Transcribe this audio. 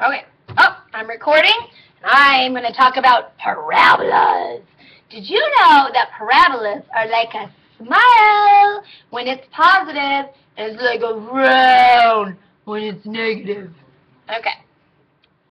Okay. Oh, I'm recording. I'm going to talk about parabolas. Did you know that parabolas are like a smile when it's positive and it's like a round when it's negative? Okay.